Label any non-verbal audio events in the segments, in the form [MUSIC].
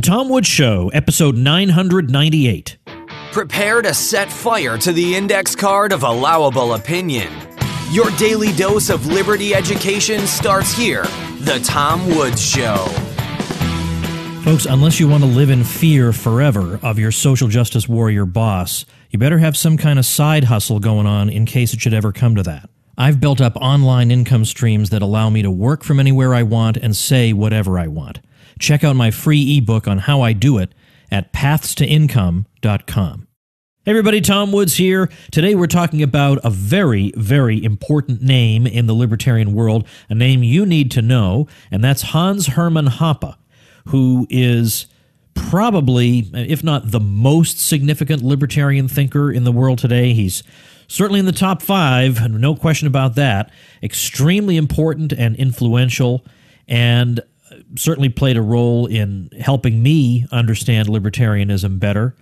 The Tom Woods Show, episode 998. Prepare to set fire to the index card of allowable opinion. Your daily dose of liberty education starts here. The Tom Woods Show. Folks, unless you want to live in fear forever of your social justice warrior boss, you better have some kind of side hustle going on in case it should ever come to that. I've built up online income streams that allow me to work from anywhere I want and say whatever I want. Check out my free ebook on how I do it at pathstoincome.com. Hey everybody, Tom Woods here. Today we're talking about a very, very important name in the libertarian world, a name you need to know, and that's Hans Hermann Hoppe, who is probably, if not the most significant libertarian thinker in the world today. He's certainly in the top five, no question about that. Extremely important and influential, and certainly played a role in helping me understand libertarianism better.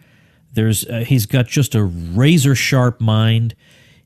There's uh, he's got just a razor sharp mind.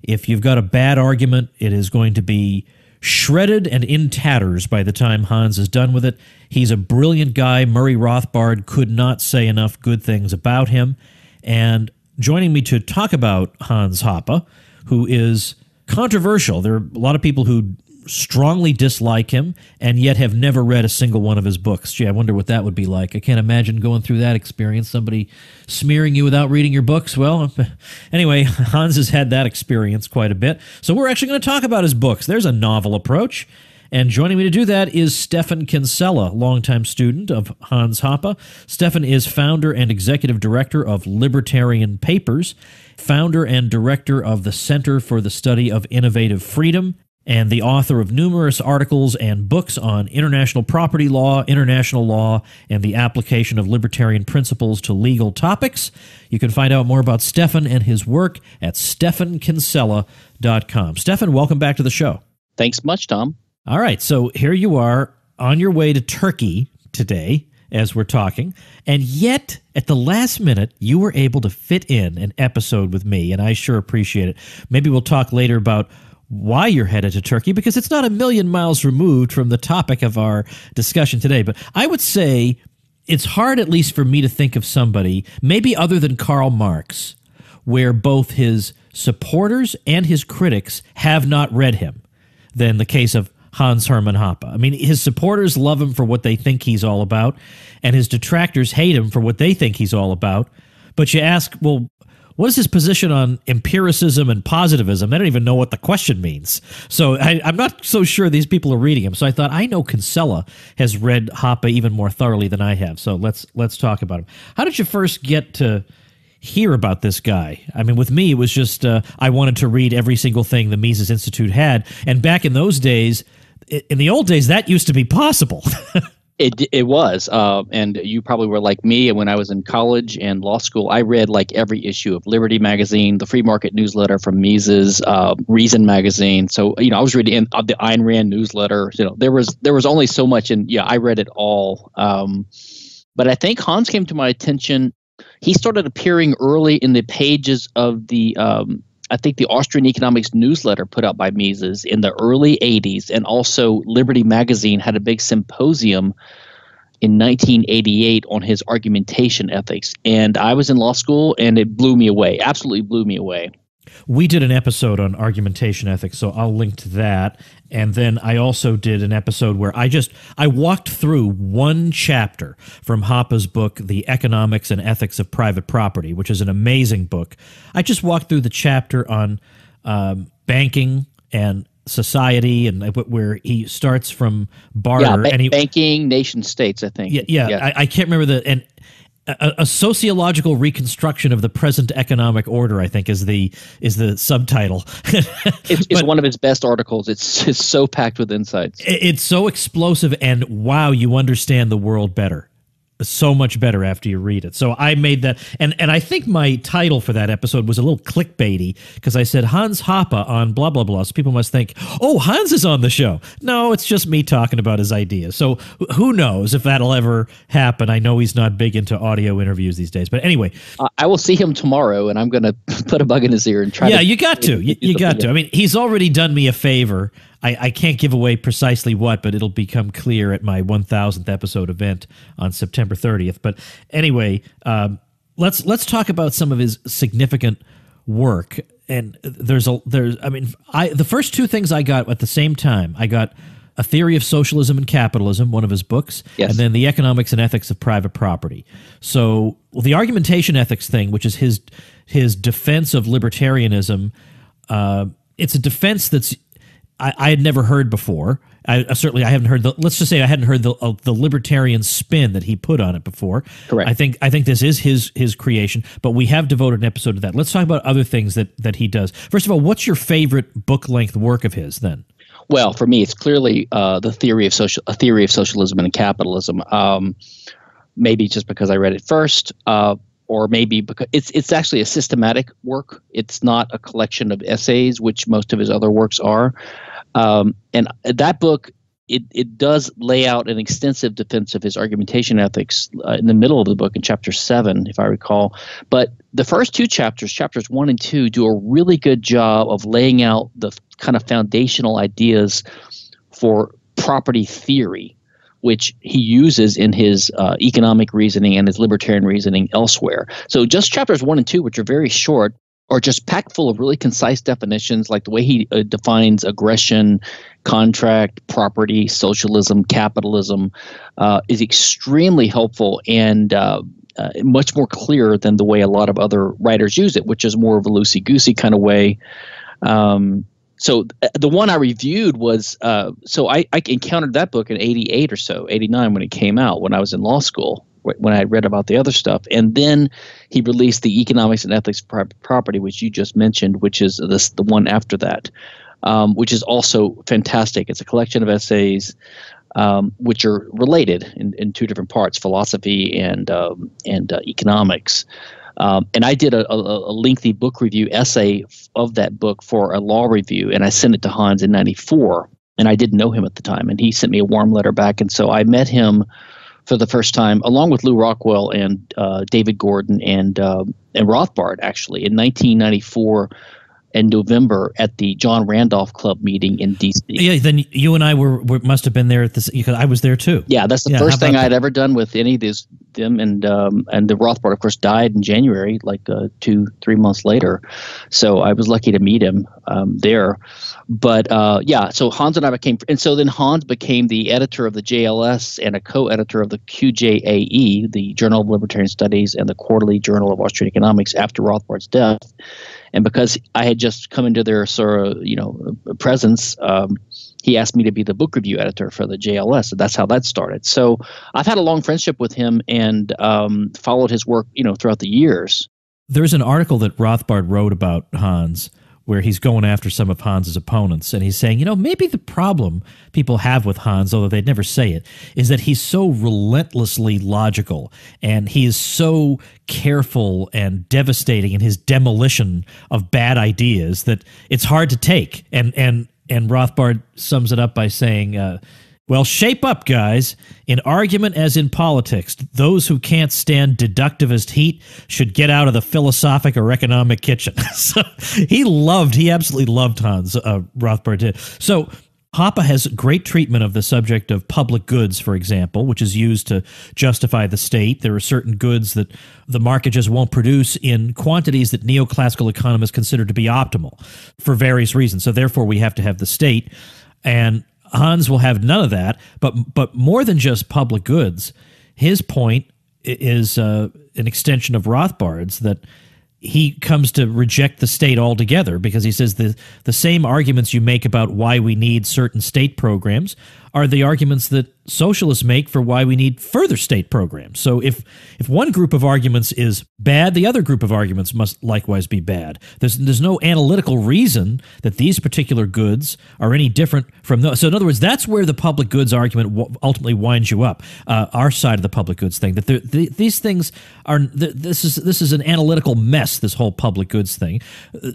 If you've got a bad argument, it is going to be shredded and in tatters by the time Hans is done with it. He's a brilliant guy. Murray Rothbard could not say enough good things about him. And joining me to talk about Hans Hoppe, who is controversial. There are a lot of people who strongly dislike him and yet have never read a single one of his books. Gee, I wonder what that would be like. I can't imagine going through that experience, somebody smearing you without reading your books. Well, [LAUGHS] anyway, [LAUGHS] Hans has had that experience quite a bit. So we're actually going to talk about his books. There's a novel approach. And joining me to do that is Stephan Kinsella, longtime student of Hans Hoppe. Stephan is founder and executive director of Libertarian Papers, founder and director of the Center for the Study of Innovative Freedom, and the author of numerous articles and books on international property law, international law, and the application of libertarian principles to legal topics. You can find out more about Stephan and his work at stephankinsella.com. Stephan, welcome back to the show. Thanks much, Tom. All right, so here you are on your way to Turkey today as we're talking, and yet at the last minute, you were able to fit in an episode with me, and I sure appreciate it. Maybe we'll talk later about why you're headed to Turkey because it's not a million miles removed from the topic of our discussion today. But I would say it's hard, at least for me, to think of somebody, maybe other than Karl Marx, where both his supporters and his critics have not read him than the case of Hans Hermann Hoppe. I mean, his supporters love him for what they think he's all about, and his detractors hate him for what they think he's all about. But you ask, well, what is his position on empiricism and positivism? They don't even know what the question means. So I, am not so sure these people are reading him. So I thought I know Kinsella has read Hoppe even more thoroughly than I have. So let's let's talk about him. How did you first get to hear about this guy? I mean, with me, it was just uh, I wanted to read every single thing the Mises Institute had, and back in those days, in the old days, that used to be possible. [LAUGHS] It it was, uh, and you probably were like me. And when I was in college and law school, I read like every issue of Liberty magazine, the Free Market newsletter from Mises, uh, Reason magazine. So you know, I was reading uh, the Ayn Rand newsletter. You know, there was there was only so much, and yeah, I read it all. Um, but I think Hans came to my attention. He started appearing early in the pages of the um, I think the Austrian Economics newsletter put out by Mises in the early 80s, and also Liberty Magazine had a big symposium in 1988 on his argumentation ethics. And I was in law school, and it blew me away, absolutely blew me away. We did an episode on argumentation ethics, so I'll link to that. And then I also did an episode where I just I walked through one chapter from Hoppe's book, The Economics and Ethics of Private Property, which is an amazing book. I just walked through the chapter on um, banking and society and where he starts from barter yeah, ba- and he, banking nation states i think yeah yeah, yeah. I, I, can't remember the and a, a, sociological reconstruction of the present economic order i think is the is the subtitle. [LAUGHS] It's, it's one of his best articles. It's it's so packed with insights. It's so explosive and wow you understand the world better so much better after you read it. So I made that, and and I think my title for that episode was a little clickbaity because I said Hans Hoppe on blah blah blah. So people must think, oh, Hans is on the show. No, it's just me talking about his ideas. So who knows if that'll ever happen? I know he's not big into audio interviews these days, but anyway, uh, I will see him tomorrow, and I'm going [LAUGHS] to put a bug in his ear and try. Yeah, to you got to. You, you got to. I mean, he's already done me a favor I, I can't give away precisely what, but it'll become clear at my 1000th episode event on September 30th. But anyway, um, let's let's talk about some of his significant work. And there's a there's I mean I the first two things I got at the same time I got a theory of socialism and capitalism, one of his books, yes. and then the economics and ethics of private property. So well, the argumentation ethics thing, which is his his defense of libertarianism, uh, it's a defense that's I, I, had never heard before. I, I, certainly I haven't heard the. Let's just say I hadn't heard the uh, the libertarian spin that he put on it before. Correct. I think I think this is his his creation, but we have devoted an episode to that. Let's talk about other things that that he does. First of all, what's your favorite book length work of his? Then. Well, for me, it's clearly uh, the theory of social a theory of socialism and capitalism. Um, maybe just because I read it first. Uh, or maybe because it's it's actually a systematic work. It's not a collection of essays, which most of his other works are. Um, and that book, it, it does lay out an extensive defense of his argumentation ethics uh, in the middle of the book in chapter seven, if I recall. But the first two chapters, chapters one and two, do a really good job of laying out the kind of foundational ideas for property theory which he uses in his uh, economic reasoning and his libertarian reasoning elsewhere. So just chapters one and two, which are very short, are just packed full of really concise definitions, like the way he uh, defines aggression, contract, property, socialism, capitalism, uh, is extremely helpful and uh, uh, much more clear than the way a lot of other writers use it, which is more of a loosey goosey kind of way. Um, so uh, the one I reviewed was uh, so I, I encountered that book in 88 or so, 89 when it came out when I was in law school when I read about the other stuff. And then he released the Economics and Ethics of Property, which you just mentioned, which is this the one after that, um, which is also fantastic. It's a collection of essays um, which are related in, in two different parts: philosophy and um, and uh, economics. Um, and I did a, a, a, lengthy book review essay of that book for a law review, and I sent it to Hans in '94. And I didn't know him at the time, and he sent me a warm letter back. And so I met him for the first time, along with Lew Rockwell and uh, David Gordon and uh, and Rothbard, actually. In 1994 in November at the John Randolph Club meeting in DC. Yeah, then you and I were, were must have been there at this because I was there too. Yeah, that's the yeah, first thing I'd ever done with any of these them and um, and the Rothbard, of course, died in January, like uh, two three months later. So I was lucky to meet him um, there. But uh, yeah, so Hans and I became, and so then Hans became the editor of the JLS and a co-editor of the QJAE, the Journal of Libertarian Studies, and the Quarterly Journal of Austrian Economics after Rothbard's death. And because I had just come into their sort of you know presence. Um, he asked me to be the book review editor for the JLS. So that's how that started. So I've had a long friendship with him and um, followed his work, you know, throughout the years. There's an article that Rothbard wrote about Hans where he's going after some of Hans's opponents and he's saying, you know, maybe the problem people have with Hans, although they'd never say it, is that he's so relentlessly logical and he is so careful and devastating in his demolition of bad ideas that it's hard to take. And and and Rothbard sums it up by saying, uh, well, shape up, guys. In argument as in politics, those who can't stand deductivist heat should get out of the philosophic or economic kitchen. [LAUGHS] so he loved, he absolutely loved Hans uh, Rothbard did. So Hoppe has great treatment of the subject of public goods, for example, which is used to justify the state. There are certain goods that the market just won't produce in quantities that neoclassical economists consider to be optimal for various reasons. So, therefore, we have to have the state. And Hans will have none of that. But, but more than just public goods, his point is uh, an extension of Rothbard's that he comes to reject the state altogether because he says the the same arguments you make about why we need certain state programs are the arguments that socialists make for why we need further state programs. So if if one group of arguments is bad, the other group of arguments must likewise be bad. There's there's no analytical reason that these particular goods are any different from those. So in other words, that's where the public goods argument ultimately winds you up. Uh, our side of the public goods thing that the, these things are th- this is this is an analytical mess. This whole public goods thing,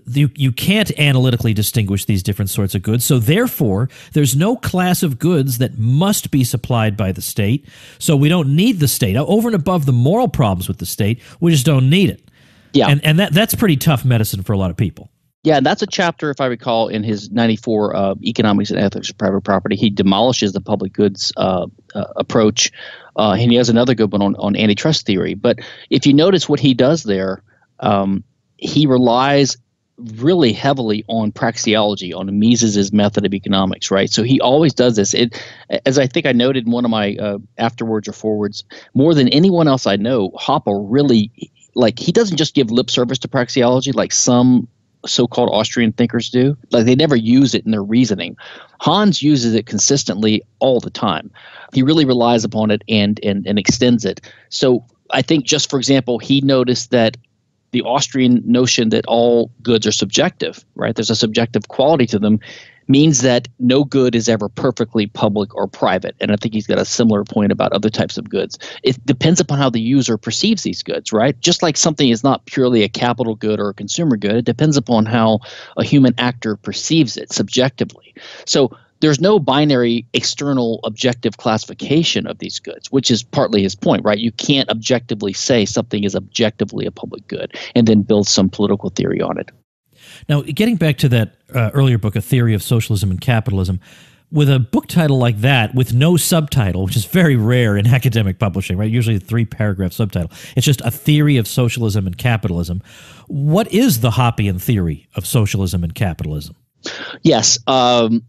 you you can't analytically distinguish these different sorts of goods. So therefore, there's no class of goods goods that must be supplied by the state. So we don't need the state. Over and above the moral problems with the state, we just don't need it. Yeah. And and that that's pretty tough medicine for a lot of people. Yeah, and that's a chapter, if I recall, in his 94 uh, Economics and Ethics of Private Property. He demolishes the public goods uh, uh, approach, uh, and he has another good one on, on antitrust theory. But if you notice what he does there, um, he relies really heavily on praxeology, on Mises's method of economics, right? So he always does this. It, as I think I noted in one of my uh, afterwards or forwards, more than anyone else I know, Hoppe really like he doesn't just give lip service to praxeology like some so-called Austrian thinkers do. Like they never use it in their reasoning. Hans uses it consistently all the time. He really relies upon it and and and extends it. So I think just for example, he noticed that the Austrian notion that all goods are subjective, right? There's a subjective quality to them means that no good is ever perfectly public or private. And I think he's got a similar point about other types of goods. It depends upon how the user perceives these goods, right? Just like something is not purely a capital good or a consumer good, it depends upon how a human actor perceives it subjectively. So there's no binary external objective classification of these goods, which is partly his point, right? You can't objectively say something is objectively a public good and then build some political theory on it. Now, getting back to that uh, earlier book, A Theory of Socialism and Capitalism, with a book title like that, with no subtitle, which is very rare in [LAUGHS] academic publishing, right? Usually a three paragraph subtitle. It's just A Theory of Socialism and Capitalism. What is the Hoppian theory of socialism and capitalism? Yes. Um,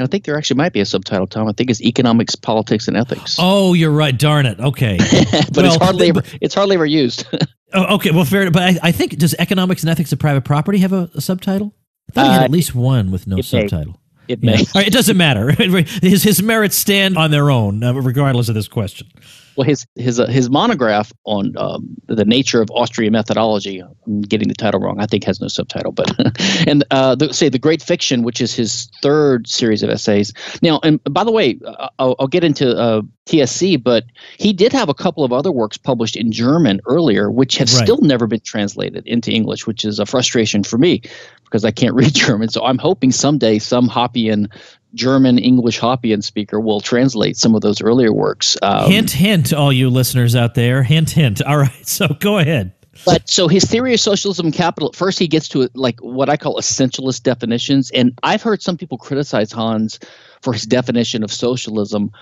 and I think there actually might be a subtitle, Tom. I think it's economics, politics, and ethics. Oh, you're right. Darn it. Okay, [LAUGHS] but well, it's hardly ever, it's hardly ever used. [LAUGHS] oh, okay, well, fair. But I, I, think does economics and ethics of private property have a, a subtitle? I thought uh, he had uh, at least one with no subtitle. May. It may. Yeah. Right, it doesn't matter. [LAUGHS] his his merits stand on their own, uh, regardless of this question well, his his uh, his monograph on um, the nature of Austrian methodology. I'm getting the title wrong. I think has no subtitle, but [LAUGHS] and uh, the, say the Great Fiction, which is his third series of essays. Now, and by the way, uh, I'll, I'll get into uh, TSC, but he did have a couple of other works published in German earlier, which have right. still never been translated into English, which is a frustration for me because I can't [LAUGHS] read German. So I'm hoping someday some Hoppian German English Hoppian speaker will translate some of those earlier works. Um, hint, hint, all you listeners out there. Hint, hint. All right, so go ahead. But so his theory of socialism capital, first he gets to like what I call essentialist definitions. And I've heard some people criticize Hans for his definition of socialism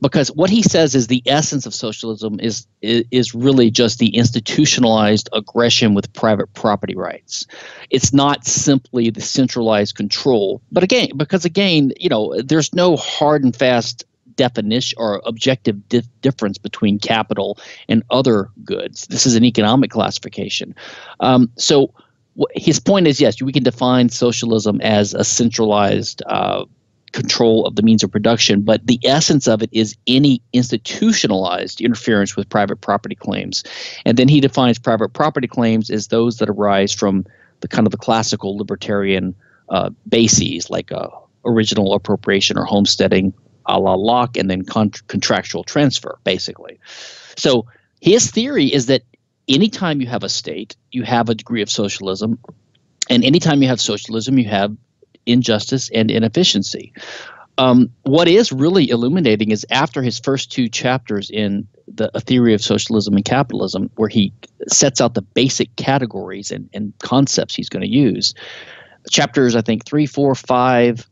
because what he says is the essence of socialism is is really just the institutionalized aggression with private property rights. It's not simply the centralized control. But again, because again, you know, there's no hard and fast definition or objective di- difference between capital and other goods. This is an economic classification. Um, so his point is yes, we can define socialism as a centralized uh, control of the means of production, but the essence of it is any institutionalized interference with private property claims. And then he defines private property claims as those that arise from the kind of the classical libertarian uh, bases, like uh, original appropriation or homesteading, a la Locke, and then con- contractual transfer, basically. So his theory is that anytime you have a state, you have a degree of socialism. And anytime you have socialism, you have injustice and inefficiency. Um, what is really illuminating is after his first two chapters in the a theory of socialism and capitalism, where he sets out the basic categories and, and concepts he's going to use. Chapters, I think three, four, five,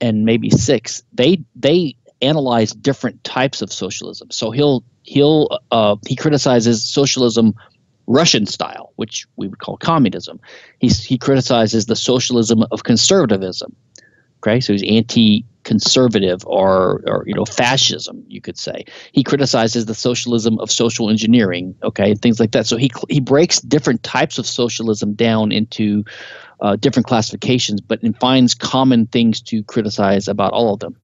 and maybe six. They they analyze different types of socialism. So he'll he'll uh, he criticizes socialism Russian style, which we would call communism. He's, he criticizes the socialism of conservatism. Okay, so he's anti-conservative or, or you know fascism, you could say. He criticizes the socialism of social engineering. Okay, and things like that. So he he breaks different types of socialism down into uh, different classifications, but finds common things to criticize about all of them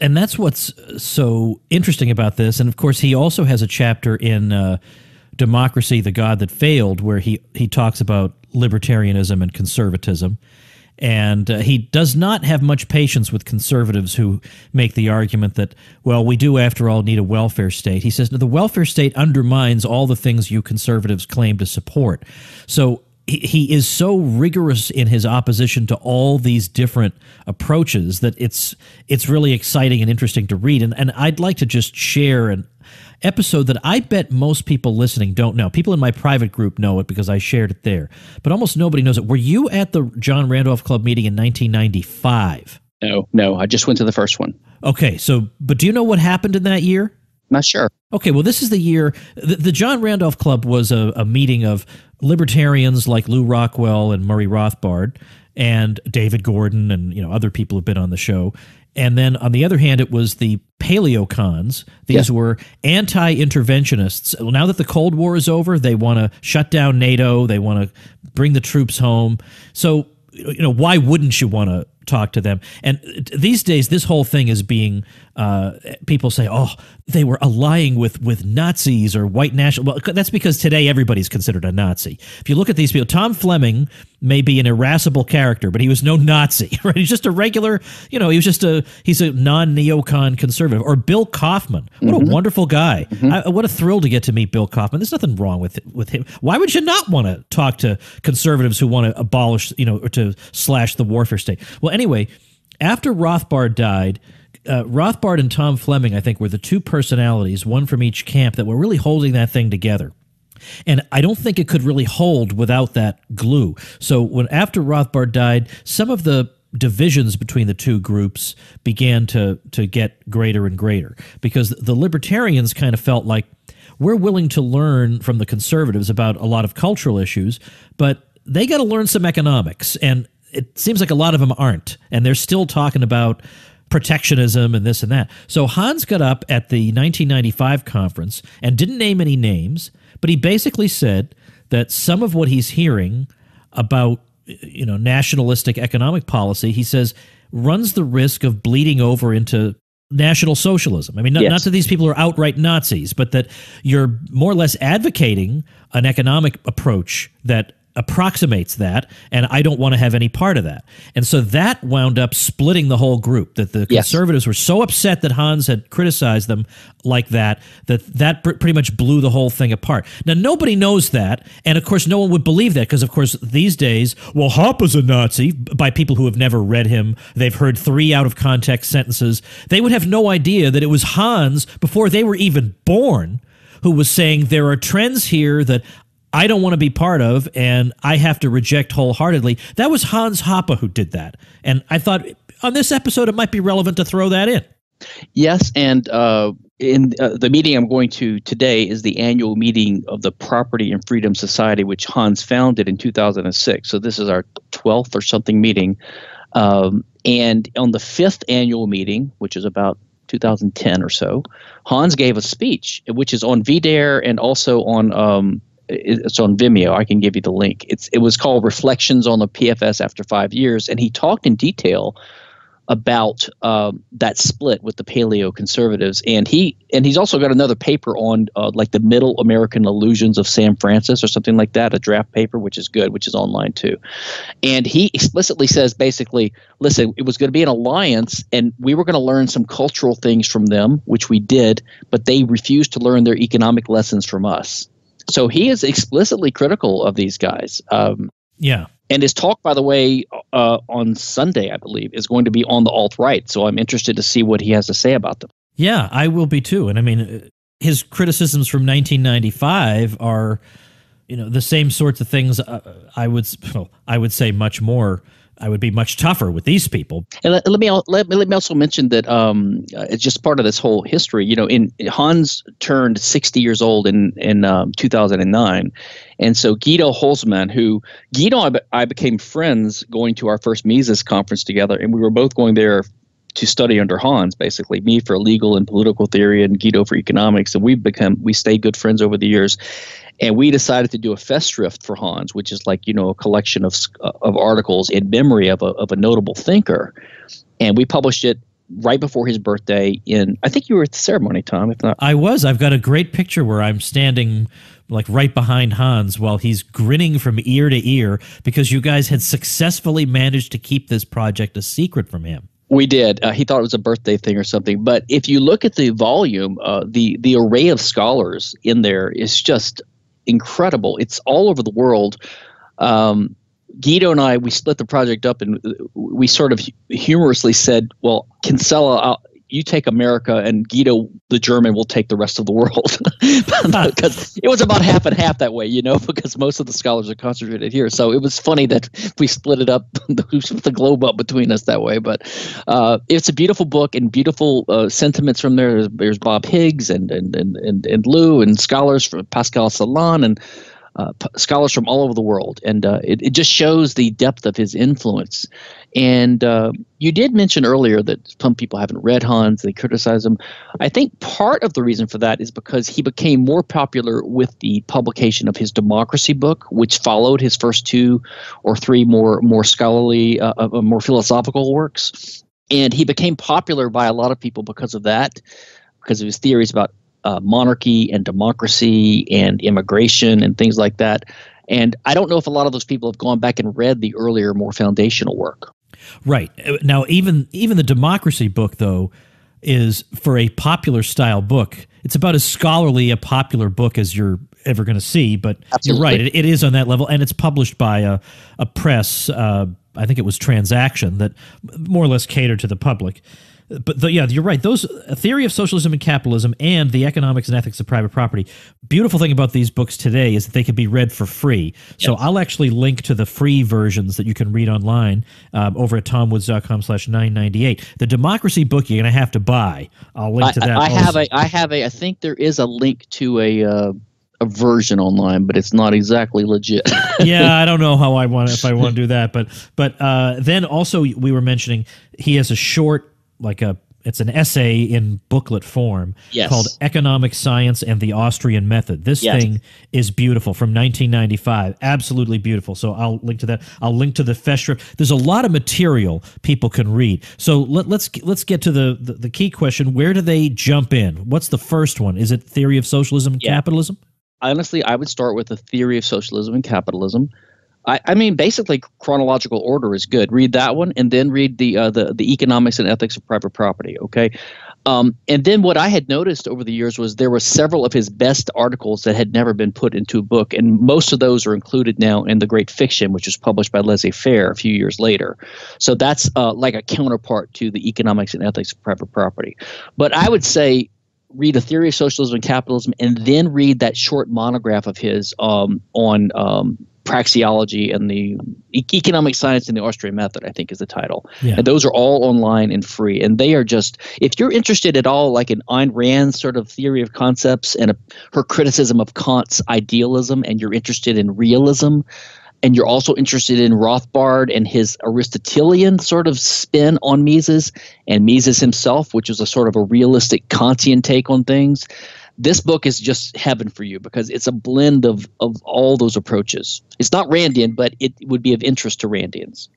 and that's what's so interesting about this. And of course, he also has a chapter in uh, Democracy, the God That Failed, where he, he talks about libertarianism and conservatism. And uh, he does not have much patience with conservatives who make the argument that, well, we do, after all, need a welfare state. He says the welfare state undermines all the things you conservatives claim to support. So he, he is so rigorous in his opposition to all these different approaches that it's it's really exciting and interesting to read. And, and I'd like to just share an episode that I bet most people listening don't know. People in my private group know it because I shared it there, but almost nobody knows it. Were you at the John Randolph Club meeting in 1995? No, no. I just went to the first one. Okay, so but do you know what happened in that year? Not sure. Okay, well, this is the year. The, the John Randolph Club was a, a, meeting of libertarians like Lew Rockwell and Murray Rothbard and David Gordon and you know other people have been on the show. And then on the other hand, it was the paleocons. These yeah. were anti-interventionists. Now that the Cold War is over, they want to shut down NATO. They want to bring the troops home. So you know why wouldn't you want to talk to them. And these days, this whole thing is being uh, people say, "Oh, they were allying with with Nazis or white national." Well, that's because today everybody's considered a Nazi. If you look at these people, Tom Fleming may be an irascible character, but he was no Nazi. [LAUGHS] Right? He's just a regular, you know, he was just a he's a non neocon conservative. Or Bill Kauffman, what mm-hmm. a wonderful guy! Mm-hmm. I, what a thrill to get to meet Bill Kauffman. There's nothing wrong with with him. Why would you not want to talk to conservatives who want to abolish, you know, or to slash the warfare state? Well, anyway, after Rothbard died, uh, Rothbard and Tom Fleming, I think, were the two personalities, one from each camp, that were really holding that thing together. And I don't think it could really hold without that glue. So when after Rothbard died, some of the divisions between the two groups began to to get greater and greater because the libertarians kind of felt like we're willing to learn from the conservatives about a lot of cultural issues, but they got to learn some economics and it seems like a lot of them aren't, and they're still talking about protectionism and this and that. So Hans got up at the 1995 conference and didn't name any names, but he basically said that some of what he's hearing about you know nationalistic economic policy, he says runs the risk of bleeding over into national socialism. I mean, not, yes. not that these people are outright Nazis, but that you're more or less advocating an economic approach that approximates that and i don't want to have any part of that. And so that wound up splitting the whole group that the yes. conservatives were so upset that hans had criticized them like that that that pr- pretty much blew the whole thing apart. Now nobody knows that and of course no one would believe that because of course these days well hoppe's a nazi by people who have never read him. They've heard three out of context sentences. They would have no idea that it was hans before they were even born who was saying there are trends here that I don't want to be part of and I have to reject wholeheartedly. That was Hans Hoppe who did that. And I thought on this episode it might be relevant to throw that in. Yes, and uh, in uh, the meeting I'm going to today is the annual meeting of the Property and Freedom Society, which Hans founded in 2006. So this is our 12th or something meeting. Um, and on the fifth annual meeting, which is about 2010 or so, Hans gave a speech, which is on VDare and also on um, it's on Vimeo. I can give you the link. It's it was called Reflections on the PFS After Five Years, and he talked in detail about um, that split with the paleo conservatives, and he and he's also got another paper on uh, like the Middle American illusions of Sam Francis or something like that, a draft paper which is good, which is online too. And he explicitly says basically, listen, it was going to be an alliance, and we were going to learn some cultural things from them, which we did, but they refused to learn their economic lessons from us. So he is explicitly critical of these guys. Um, yeah. And his talk, by the way, uh, on Sunday, I believe, is going to be on the alt right. So I'm interested to see what he has to say about them. Yeah, I will be too. And I mean, his criticisms from 1995 are, you know, the same sorts of things. Uh, I would, well, I would say much more I would be much tougher with these people. And let, let me let, let, me also mention that um, uh, it's just part of this whole history. You know, in Hans turned 60 years old in in um, 2009, and so Guido Hülsmann, who Guido I, I became friends going to our first Mises conference together, and we were both going there to study under Hans, basically me for legal and political theory, and Guido for economics, and we've become we stayed good friends over the years and we decided to do a festschrift for Hans, which is like you know a collection of uh, of articles in memory of a of a notable thinker, and we published it right before his birthday. In I think you were at the ceremony, Tom. If not, I was. I've got a great picture where I'm standing like right behind Hans while he's grinning from ear to ear because you guys had successfully managed to keep this project a secret from him. We did. Uh, he thought it was a birthday thing or something. But if you look at the volume, uh, the the array of scholars in there is just incredible. It's all over the world. Um, Guido and I, we split the project up and we sort of humorously said, well, Kinsella, uh, you take America and Guido the German will take the rest of the world [LAUGHS] because it was about half and half that way, you know, [LAUGHS] because most of the scholars are concentrated here. So it was funny that we split it up, [LAUGHS] the globe up between us that way. But uh, it's a beautiful book and beautiful uh, sentiments from there. There's, there's Bob Higgs and and, and and and Lew and scholars from Pascal Salin and uh, p- scholars from all over the world, and uh, it, it just shows the depth of his influence. And uh, you did mention earlier that some people haven't read Hans; they criticize him. I think part of the reason for that is because he became more popular with the publication of his Democracy book, which followed his first two or three more more scholarly, uh, uh, more philosophical works. And he became popular by a lot of people because of that, because of his theories about uh, monarchy and democracy and immigration and things like that. And I don't know if a lot of those people have gone back and read the earlier, more foundational work. Right uh, now, even even the democracy book though is for a popular style book. It's about as scholarly a popular book as you're ever going to see. But Absolutely. you're right; it, it is on that level, and it's published by a a press. Uh, I think it was Transaction that more or less catered to the public but the, yeah, you're right. Those a theory of socialism and capitalism and the economics and ethics of private property. Beautiful thing about these books today is that they can be read for free. So. I'll actually link to the free versions that you can read online um, over at tomwoods.com slash 998. The democracy book you're going to have to buy. I'll link to that. I, I have a, I have a, I think there is a link to a, uh, a version online, but it's not exactly legit. [LAUGHS] yeah, I don't know how I want if I want to do that, but but uh, then also we were mentioning he has a short like a it's an essay in booklet form yes. called Economic Science and the Austrian Method. This yes. thing is beautiful from 1995. Absolutely beautiful. So I'll link to that. I'll link to the Festschrift. There's a lot of material people can read. So let, us let's, let's get to the, the, the key question. Where do they jump in? What's the first one? Is it theory of socialism and yeah. capitalism? Honestly, I would start with the theory of socialism and capitalism. I, I, mean, basically, chronological order is good. Read that one, and then read the uh, the the economics and ethics of private property. Okay, um, and then what I had noticed over the years was there were several of his best articles that had never been put into a book, and most of those are included now in the Great Fiction, which was published by Laissez Faire a few years later. So that's uh, like a counterpart to the economics and ethics of private property. But I would say read a theory of socialism and capitalism, and then read that short monograph of his um, on um, praxeology and the e- economic science and the Austrian method, I think is the title. Yeah. And those are all online and free. And they are just, if you're interested at all, like in Ayn Rand's sort of theory of concepts and a, her criticism of Kant's idealism, and you're interested in realism, and you're also interested in Rothbard and his Aristotelian sort of spin on Mises and Mises himself, which is a sort of a realistic Kantian take on things this book is just heaven for you because it's a blend of of all those approaches. It's not Randian, but it would be of interest to Randians.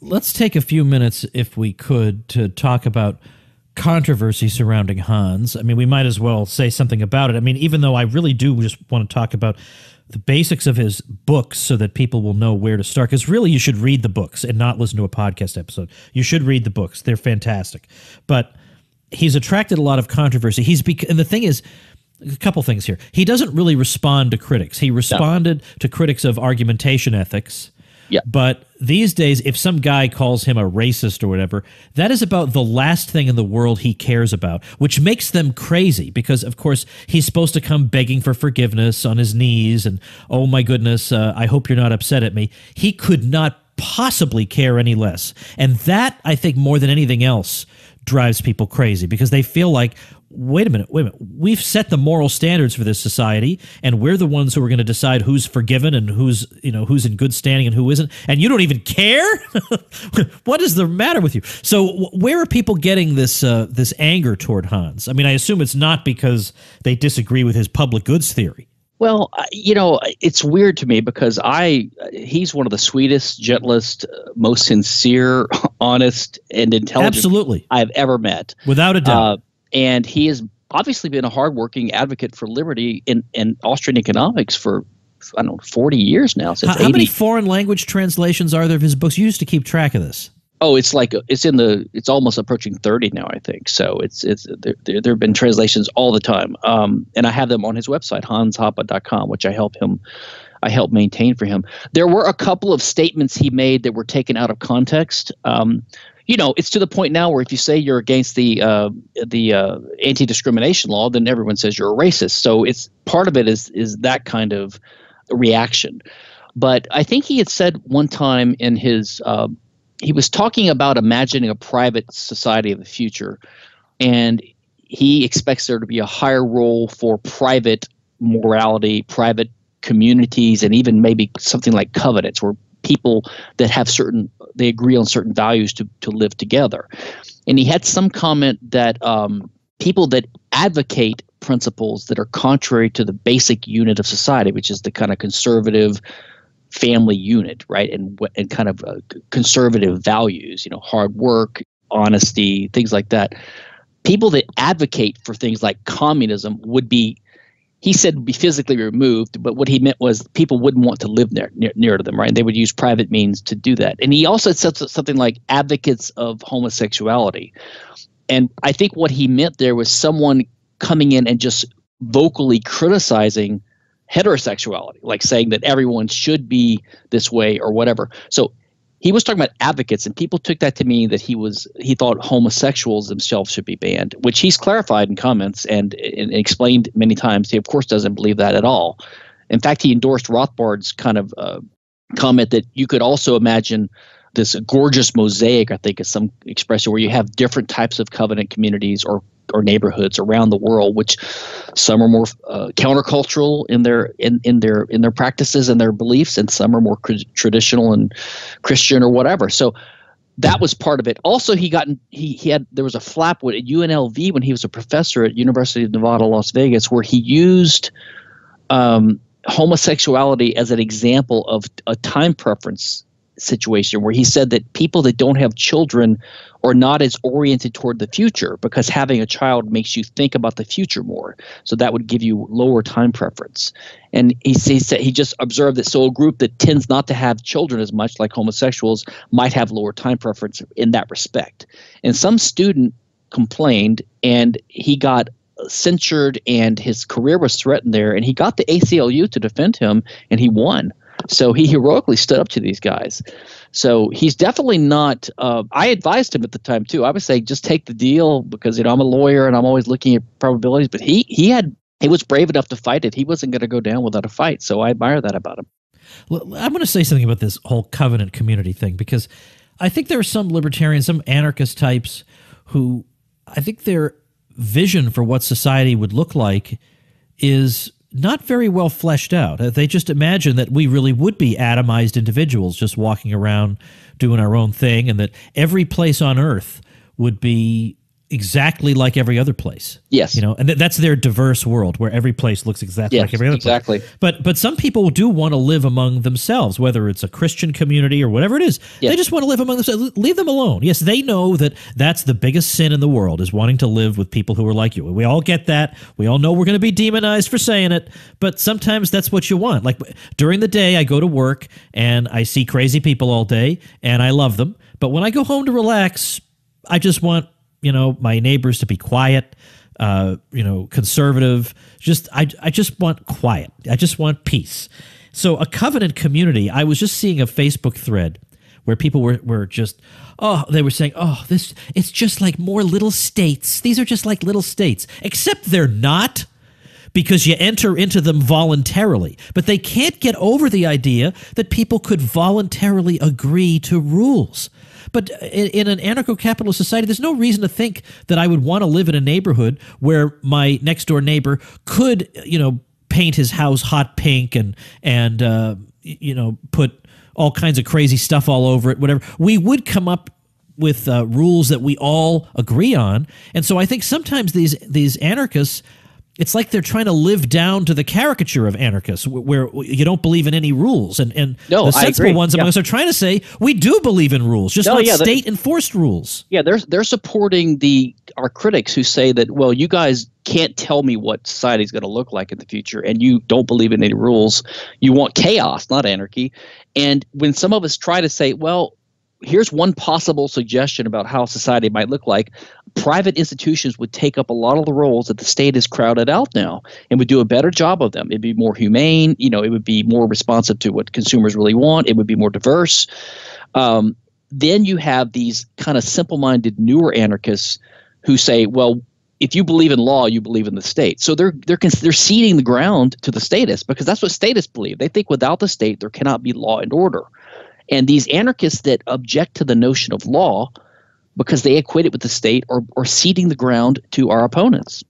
Let's take a few minutes, if we could, to talk about controversy surrounding Hans. I mean, we might as well say something about it. I mean, even though I really do just want to talk about the basics of his books so that people will know where to start. Because really, you should read the books and not listen to a podcast episode. You should read the books; they're fantastic. But he's attracted a lot of controversy. He's bec- and the thing is, a couple things here. He doesn't really respond to critics. He responded no. to critics of argumentation ethics. Yeah. But these days, if some guy calls him a racist or whatever, that is about the last thing in the world he cares about, which makes them crazy because, of course, he's supposed to come begging for forgiveness on his knees and, oh my goodness, uh, I hope you're not upset at me. He could not possibly care any less. And that, I think, more than anything else, drives people crazy because they feel like, wait a minute, wait a minute, we've set the moral standards for this society, and we're the ones who are going to decide who's forgiven and who's you know who's in good standing and who isn't, and you don't even care. [LAUGHS] what is the matter with you? So where are people getting this uh, this anger toward Hans? I mean, I assume it's not because they disagree with his public goods theory. Well, you know, it's weird to me because I he's one of the sweetest, gentlest, most sincere, [LAUGHS] honest, and intelligent absolutely I've ever met, without a doubt. Uh, and he has obviously been a hardworking advocate for liberty in, in Austrian economics for I don't know forty years now. Since how, how many foreign language translations are there of his books? You used to keep track of this. Oh, it's like it's in the it's almost approaching thirty now, I think. So it's it's there, there, have been translations all the time, um, and I have them on his website hanshoppe.com, which I help him I help maintain for him. There were a couple of statements he made that were taken out of context. Um, you know, it's to the point now where if you say you're against the uh, the uh, anti-discrimination law, then everyone says you're a racist. So it's part of it is is that kind of reaction. But I think he had said one time in his uh, he was talking about imagining a private society of the future, and he expects there to be a higher role for private morality, private communities, and even maybe something like covenants, where people that have certain they agree on certain values to to live together. And he had some comment that um, people that advocate principles that are contrary to the basic unit of society, which is the kind of conservative family unit, right? And and kind of uh, conservative values, you know, hard work, honesty, things like that. People that advocate for things like communism would be he said be physically removed, but what he meant was people wouldn't want to live near, near, near to them, right? And they would use private means to do that. And he also said something like advocates of homosexuality. And I think what he meant there was someone coming in and just vocally criticizing heterosexuality, like saying that everyone should be this way or whatever. So he was talking about advocates, and people took that to mean that he was he thought homosexuals themselves should be banned, which he's clarified in comments and, and explained many times. He of course doesn't believe that at all. In fact, he endorsed Rothbard's kind of uh, comment that you could also imagine this gorgeous mosaic, I think is some expression where you have different types of covenant communities or or neighborhoods around the world, which some are more uh, countercultural in their in, in their in their practices and their beliefs, and some are more cr- traditional and Christian or whatever. So that was part of it. Also, he got he he had there was a flap at UNLV when he was a professor at University of Nevada, Las Vegas, where he used um, homosexuality as an example of a time preference situation where he said that people that don't have children are not as oriented toward the future because having a child makes you think about the future more. So that would give you lower time preference. And he, he said he just observed that so a group that tends not to have children as much, like homosexuals, might have lower time preference in that respect. And some student complained, and he got censured, and his career was threatened there. And he got the ACLU to defend him, and he won. So he heroically stood up to these guys. So he's definitely not. Uh, I advised him at the time too. I would say just take the deal because you know I'm a lawyer and I'm always looking at probabilities. But he he had he was brave enough to fight it. He wasn't going to go down without a fight. So I admire that about him. I'm going to say something about this whole covenant community thing because I think there are some libertarians, some anarchist types who I think their vision for what society would look like is not very well fleshed out. Uh, they just imagine that we really would be atomized individuals just walking around doing our own thing, and that every place on earth would be exactly like every other place. Yes. You know, and th- that's their diverse world where every place looks exactly yes, like every other exactly. place. But but some people do want to live among themselves, whether it's a Christian community or whatever it is. Yes. They just want to live among themselves. Leave them alone. Yes, they know that that's the biggest sin in the world is wanting to live with people who are like you. We all get that. We all know we're going to be demonized for saying it, but sometimes that's what you want. Like during the day I go to work and I see crazy people all day and I love them. But when I go home to relax, I just want you know my neighbors to be quiet uh, you know conservative. Just I, I just want quiet. I just want peace. So a covenant community i was just seeing a facebook thread where people were, were just oh they were saying oh this it's just like more little states. These are just like little states. Except they're not because you enter into them voluntarily. But they can't get over the idea that people could voluntarily agree to rules. But in, in an anarcho capitalist society, there's no reason to think that I would want to live in a neighborhood where my next door neighbor could, you know, paint his house hot pink and and uh, you know put all kinds of crazy stuff all over it. Whatever we would come up with uh, rules that we all agree on, and so I think sometimes these these anarchists it's like they're trying to live down to the caricature of anarchists where, you don't believe in any rules and, and no, the sensible ones among yeah. us are trying to say we do believe in rules just no, not yeah, state enforced rules. Yeah they're, they're supporting the our critics who say that well you guys can't tell me what society is going to look like in the future and you don't believe in any rules. You want chaos not anarchy. And when some of us try to say well here's one possible suggestion about how society might look like private institutions would take up a lot of the roles that the state has crowded out now and would do a better job of them it'd be more humane you know it would be more responsive to what consumers really want it would be more diverse um, then you have these kind of simple-minded newer anarchists who say, well, if you believe in law, you believe in the state. So they're they're they're ceding the ground to the statists because that's what statists believe. They think without the state there cannot be law and order. And these anarchists that object to the notion of law because they equate it with the state or, or ceding the ground to our opponents.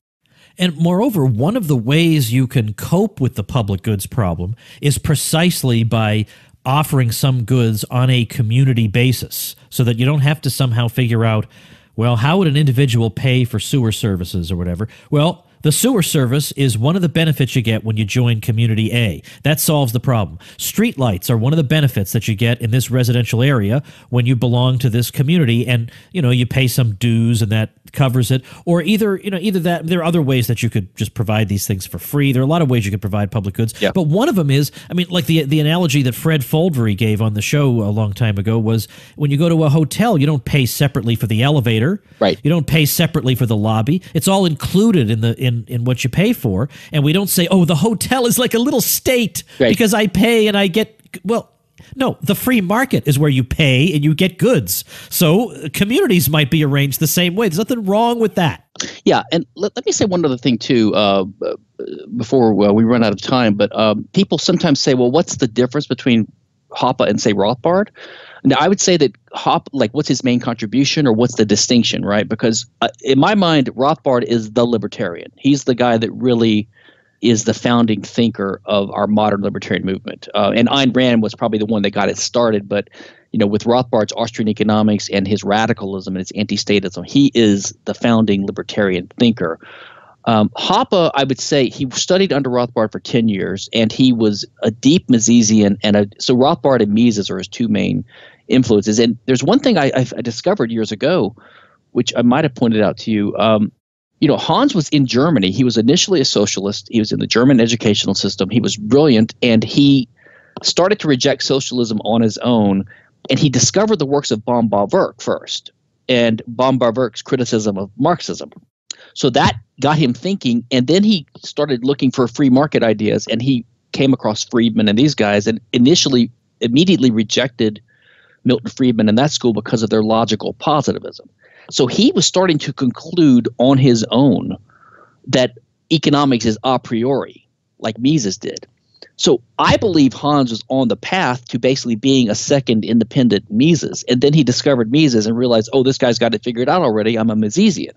And moreover, one of the ways you can cope with the public goods problem is precisely by offering some goods on a community basis so that you don't have to somehow figure out, well, how would an individual pay for sewer services or whatever? Well, the sewer service is one of the benefits you get when you join Community A. That solves the problem. Street lights are one of the benefits that you get in this residential area when you belong to this community and, you know, you pay some dues and that covers it or either, you know, either that there are other ways that you could just provide these things for free. There are a lot of ways you could provide public goods. Yeah. But one of them is, I mean, like the the analogy that Fred Foldvary gave on the show a long time ago was when you go to a hotel, you don't pay separately for the elevator. Right. You don't pay separately for the lobby. It's all included in the in in what you pay for. And we don't say, "Oh, the hotel is like a little state Right. because I pay and I get well, no, the free market is where you pay and you get goods. So uh, communities might be arranged the same way. There's nothing wrong with that. Yeah, and let, let me say one other thing too uh, before uh, we run out of time. But um, people sometimes say, "Well, what's the difference between Hoppe and say Rothbard?" Now, I would say that Hoppe, like, what's his main contribution, or what's the distinction, right? Because uh, in my mind, Rothbard is the libertarian. He's the guy that really is the founding thinker of our modern libertarian movement. Uh, and Ayn Rand was probably the one that got it started, but you know, with Rothbard's Austrian economics and his radicalism and his anti-statism, he is the founding libertarian thinker. Um, Hoppe, I would say, he studied under Rothbard for ten years, and he was a deep Misesian, and a, so Rothbard and Mises are his two main influences. And there's one thing I, I, discovered years ago, which I might have pointed out to you. Um, you know, Hans was in Germany. He was initially a socialist. He was in the German educational system. He was brilliant, and he started to reject socialism on his own. And he discovered the works of Böhm-Bawerk first, and Böhm-Bawerk's criticism of Marxism. So that got him thinking, and then he started looking for free market ideas, and he came across Friedman and these guys, and initially immediately rejected Milton Friedman and that school because of their logical positivism. So he was starting to conclude on his own that economics is a priori, like Mises did. So I believe Hans was on the path to basically being a second independent Mises. And then he discovered Mises and realized, oh, this guy's got it figured out already. I'm a Misesian.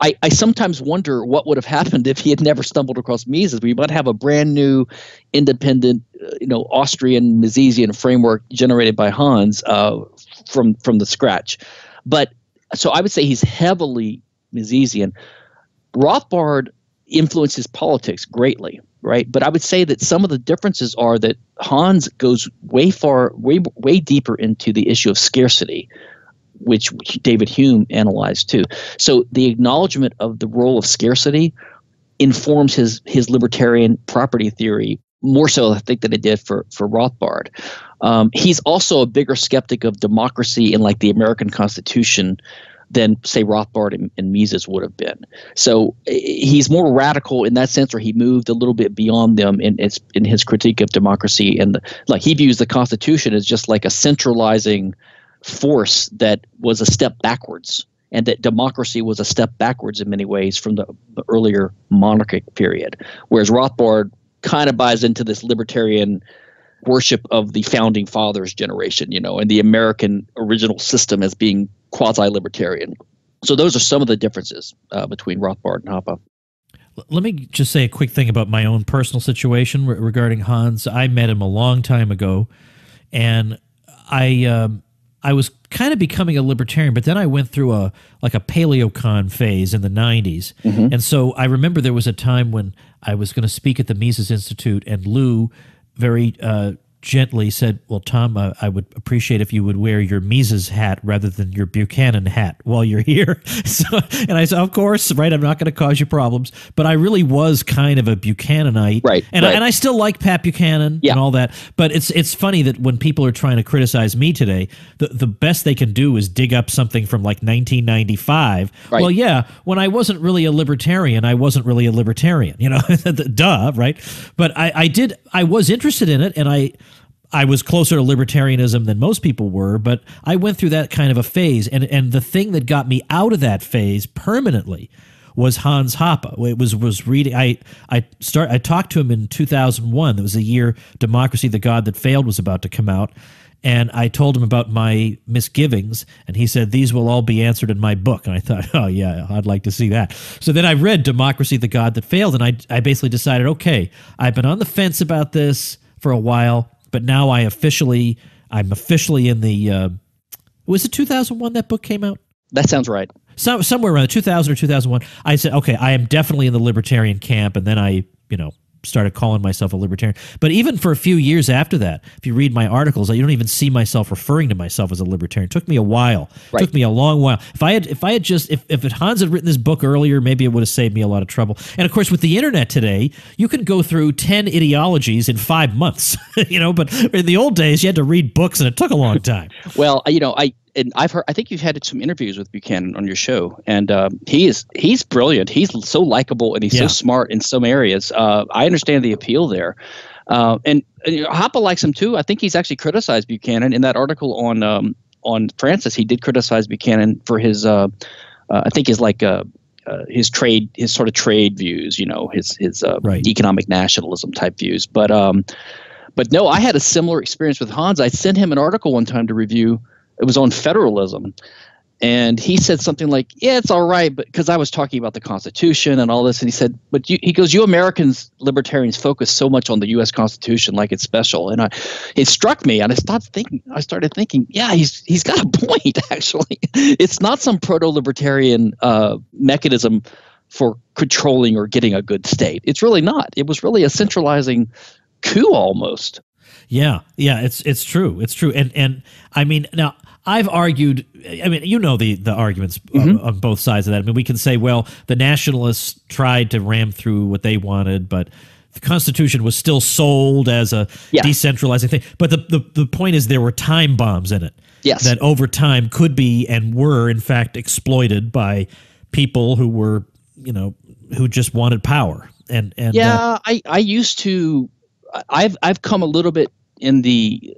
I, I sometimes wonder what would have happened if he had never stumbled across Mises. We might have a brand new, independent, uh, you know, Austrian Misesian framework generated by Hans uh, from from the scratch. But so I would say he's heavily Misesian. Rothbard influences politics greatly, right? But I would say that some of the differences are that Hans goes way far, way way deeper into the issue of scarcity, which David Hume analyzed too. So the acknowledgement of the role of scarcity informs his his libertarian property theory more so, I think, than it did for for Rothbard. Um, he's also a bigger skeptic of democracy in like the American Constitution than say Rothbard and, and Mises would have been. So eh, he's more radical in that sense, or he moved a little bit beyond them in its in his critique of democracy. And the, like he views the Constitution as just like a centralizing force that was a step backwards, and that democracy was a step backwards in many ways from the, the earlier monarchic period. Whereas Rothbard kind of buys into this libertarian worship of the founding fathers generation, you know, and the American original system as being quasi libertarian. So those are some of the differences uh, between Rothbard and Hoppe. Let me just say a quick thing about my own personal situation re- regarding Hans. I met him a long time ago, and I um, I was kind of becoming a libertarian, but then I went through a like a paleocon phase in the 90s. And so I remember there was a time when I was going to speak at the Mises Institute, and Lew very uh, gently said, "Well, Tom, uh, I would appreciate if you would wear your Mises hat rather than your Buchanan hat while you're [LAUGHS] here." so, and I said, "Of course, right? I'm not going to cause you problems." But I really was kind of a Buchananite, Right, And I, and I still like Pat Buchanan Yeah. and all that. But it's it's funny that when people are trying to criticize me today, the the best they can do is dig up something from like 1995. Right. Well, yeah, when I wasn't really a libertarian, I wasn't really a libertarian, you know, [LAUGHS] duh, right? But I, I did, I was interested in it, and I, I was closer to libertarianism than most people were, but I went through that kind of a phase. And, and the thing that got me out of that phase permanently was Hans Hoppe. It was was reading. I I start. I talked to him in 2001. That was the year Democracy: The God That Failed was about to come out, and I told him about my misgivings, and he said these will all be answered in my book. And I thought, [LAUGHS] oh yeah, I'd like to see that. So then I read Democracy: The God That Failed, and I I basically decided, okay, I've been on the fence about this for a while but now I officially I'm officially in the uh, was it 2001 that book came out? That sounds right. So somewhere around 2000 or 2001, I said, okay, I am definitely in the libertarian camp, and then I, you know, started calling myself a libertarian. But even for a few years after that, if you read my articles, you don't even see myself referring to myself as a libertarian. It took me a while. Right. It took me a long while. If I had if I had just if, if Hans had written this book earlier, maybe it would have saved me a lot of trouble. And of course, with the internet today, you can go through 10 ideologies in five months. [LAUGHS] you know, but in the old days you had to read books and it took a long time. well, you know, I and I've heard. I think you've had some interviews with Buchanan on your show, and um, he is he's brilliant. He's so likable and he's yeah. so smart in some areas. Uh, I understand the appeal there, uh, and, and Hoppe likes him too. I think he's actually criticized Buchanan in that article on um, on Francis. He did criticize Buchanan for his, uh, uh I think his like. Uh, uh, his trade, his sort of trade views, you know, his his right. economic nationalism type views, but um, but no, I had a similar experience with Hans. I sent him an article one time to review it was on federalism. And he said something like yeah it's all right but because i was talking about the constitution and all this and he said but you, he goes you americans libertarians focus so much on the us constitution like it's special. And i it struck me and i started thinking i started thinking yeah he's he's got a [LAUGHS] point actually. It's not some proto-libertarian uh, mechanism for controlling or getting a good state. It's really not. It was really a centralizing coup almost yeah yeah it's it's true it's true and and i mean now I've argued. I mean, you know the the arguments mm-hmm. on, on, both sides of that. I mean, we can say, well, the nationalists tried to ram through what they wanted, but the Constitution was still sold as a yeah. decentralizing thing. But the, the the point is, there were time bombs in it. Yes, that over time could be and were in fact exploited by people who were, you know, who just wanted power. And and yeah, uh, I I used to. I've I've come a little bit in the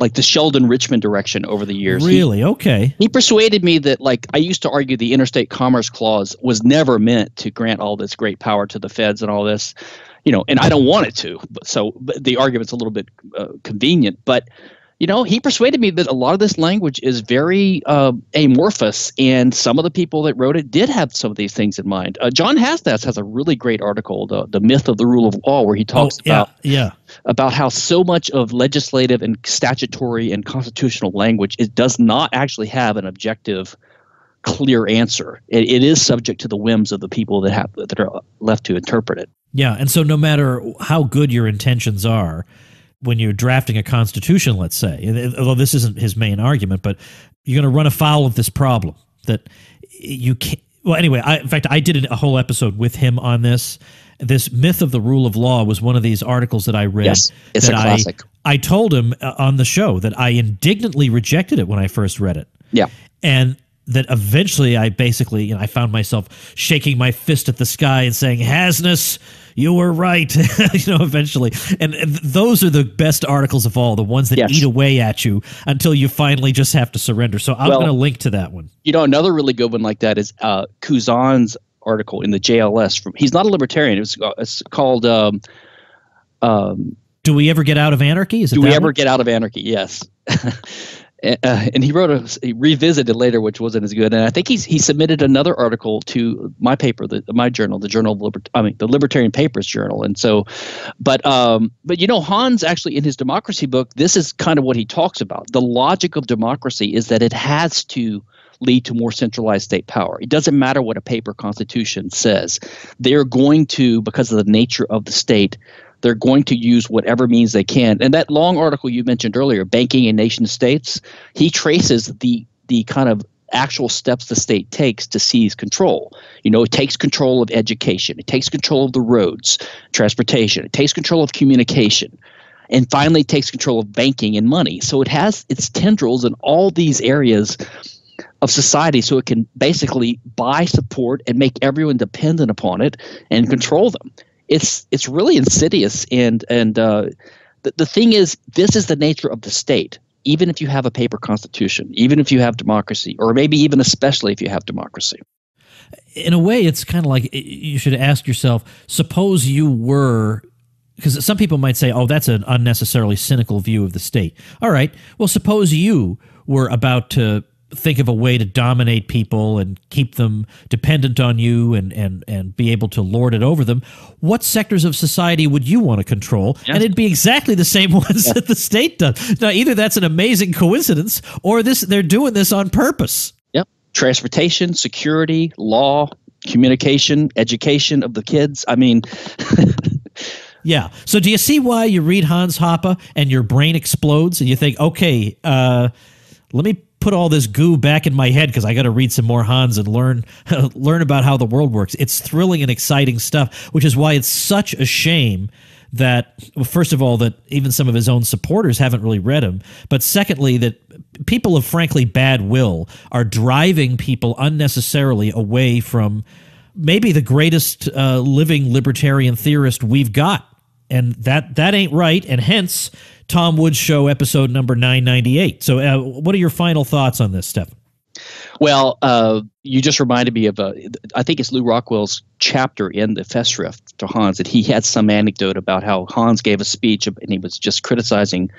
like the Sheldon Richman direction over the years. Really? He, okay. He persuaded me that like I used to argue the Interstate Commerce Clause was never meant to grant all this great power to the feds and all this, you know, and I don't want it to. But so but the argument's a little bit uh, convenient, but you know, he persuaded me that a lot of this language is very uh, amorphous, and some of the people that wrote it did have some of these things in mind. Uh, John Hasnas has a really great article, the, the myth of the rule of law, where he talks oh, yeah, about yeah. about how so much of legislative and statutory and constitutional language it does not actually have an objective, clear answer. It, it is subject to the whims of the people that have that are left to interpret it. Yeah, and so no matter how good your intentions are when you're drafting a constitution, let's say, although this isn't his main argument, but you're going to run afoul of this problem that you can't. Well, anyway, I, in fact, I did a whole episode with him on this. This myth of the rule of law was one of these articles that I read. Yes, it's that a classic. I, I told him uh, on the show that I indignantly rejected it when I first read it. Yeah. And that eventually I basically, you know, I found myself shaking my fist at the sky and saying, Hasnas, you were right. [LAUGHS] you know, eventually. And, and, those are the best articles of all, the ones that yes. eat away at you until you finally just have to surrender. So I'm well, going to link to that one. You know, another really good one like that is uh, Cuzán's article in the JLS. From He's not a libertarian. It was, uh, it's called. Um, um, do we ever get out of anarchy? do we ever one? get out of anarchy? Yes. [LAUGHS] uh, and he wrote a he revisited later, which wasn't as good. And I think he's he submitted another article to my paper, the my journal, the Journal of Libert- I mean the Libertarian Papers Journal. And so, but um, but you know Hans actually in his democracy book, this is kind of what he talks about. The logic of democracy is that it has to lead to more centralized state power. It doesn't matter what a paper constitution says. They're going to, because of the nature of the state, they're going to use whatever means they can. And that long article you mentioned earlier, Banking in Nation States, he traces the the kind of actual steps the state takes to seize control. You know, it takes control of education, it takes control of the roads, transportation, it takes control of communication, and finally takes control of banking and money. So it has its tendrils in all these areas of society so it can basically buy support and make everyone dependent upon it and control them it's it's really insidious and and uh, the, the thing is, this is the nature of the state. Even if you have a paper constitution, even if you have democracy, or maybe even especially if you have democracy. In a way, it's kind of like you should ask yourself suppose you were because some people might say, oh, that's an unnecessarily cynical view of the state. All right. Well, suppose you were about to think of a way to dominate people and keep them dependent on you and, and, and be able to lord it over them, what sectors of society would you want to control? And it'd be exactly the same [LAUGHS] ones that the state does. Now, either that's an amazing coincidence or this they're doing this on purpose. Yep. Transportation, security, law, communication, education of the kids. I mean, [LAUGHS] Yeah. So do you see why you read Hans Hoppe and your brain explodes and you think, okay, uh, let me put all this goo back in my head because I got to read some more Hans and learn [LAUGHS] learn about how the world works. It's thrilling and exciting stuff, which is why it's such a shame that well, first of all that even some of his own supporters haven't really read him, but secondly that people of frankly bad will are driving people unnecessarily away from maybe the greatest uh, living libertarian theorist we've got and that that ain't right. And hence tom woods show episode number 998 so uh, what are your final thoughts on this steph? Well uh, you just reminded me of a i think it's Lew Rockwell's chapter in the festschrift to hans that he had some anecdote about how hans gave a speech and he was just criticizing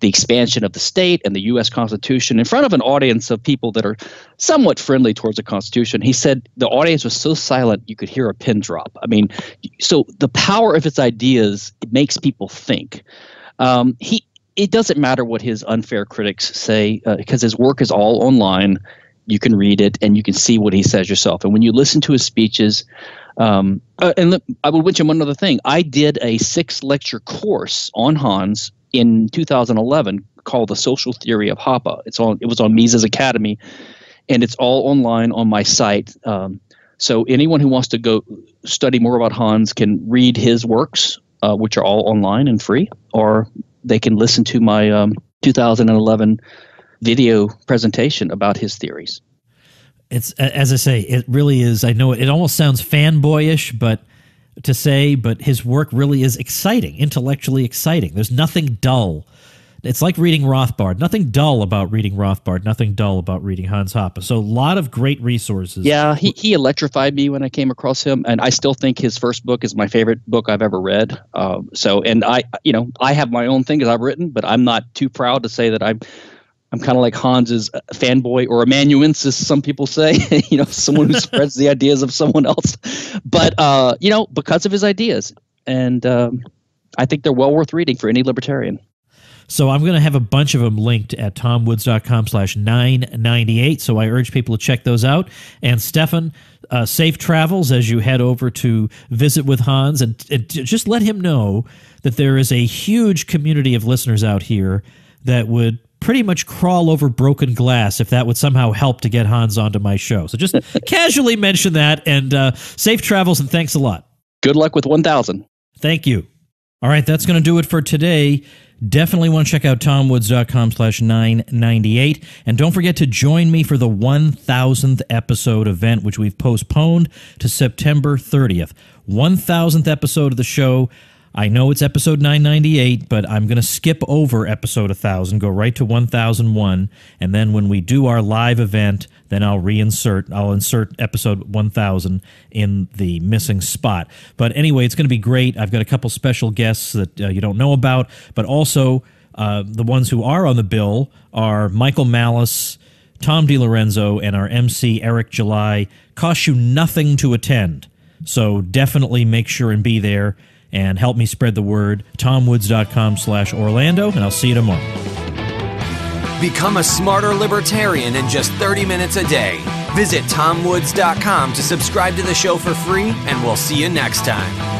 the expansion of the state and the U.S. Constitution in front of an audience of people that are somewhat friendly towards the Constitution. He said the audience was so silent you could hear a pin drop. I mean, so the power of his ideas it makes people think. Um, he it doesn't matter what his unfair critics say uh, because his work is all online. You can read it and you can see what he says yourself. And when you listen to his speeches, um, uh, and I will mention one other thing. I did a six lecture course on Hans in 2011 called The Social Theory of Hoppe. It's on. It was on Mises Academy, and it's all online on my site. Um, so anyone who wants to go study more about Hans can read his works, uh, which are all online and free, or they can listen to my um, 2011 video presentation about his theories. It's as I say, it really is. I know it almost sounds fanboyish, but to say, but his work really is exciting, intellectually exciting. There's nothing dull. It's like reading Rothbard. Nothing dull about reading Rothbard. Nothing dull about reading Hans Hoppe. So a lot of great resources. Yeah, he, he electrified me when I came across him, and I still think his first book is my favorite book I've ever read. Uh, so, and I, you know, I have my own things I've written, but I'm not too proud to say that I'm I'm kind of like Hans's fanboy or amanuensis, some people say, [LAUGHS] you know, someone who [LAUGHS] spreads the ideas of someone else. But, uh, you know, because of his ideas. And um, I think they're well worth reading for any libertarian. So I'm going to have a bunch of them linked at tomwoods.com slash 998. So I urge people to check those out. And Stephan, uh, safe travels as you head over to visit with Hans. And, and just let him know that there is a huge community of listeners out here that would pretty much crawl over broken glass if that would somehow help to get Hans onto my show. So just [LAUGHS] casually mention that and uh, safe travels and thanks a lot. Good luck with 1000. Thank you. All right, that's going to do it for today. Definitely want to check out tomwoods.com slash 998. And don't forget to join me for the 1000th episode event, which we've postponed to September 30th. 1000th episode of the show. I know it's episode 998, but I'm going to skip over episode 1000, go right to 1001, and then when we do our live event, then I'll reinsert, I'll insert episode 1000 in the missing spot. But anyway, it's going to be great. I've got a couple special guests that uh, you don't know about, but also uh, the ones who are on the bill are Michael Malice, Tom DiLorenzo, and our MC Eric July. Costs you nothing to attend. So definitely make sure and be there and help me spread the word. TomWoods.com slash Orlando, and I'll see you tomorrow. Become a smarter libertarian in just 30 minutes a day. Visit TomWoods.com to subscribe to the show for free, and we'll see you next time.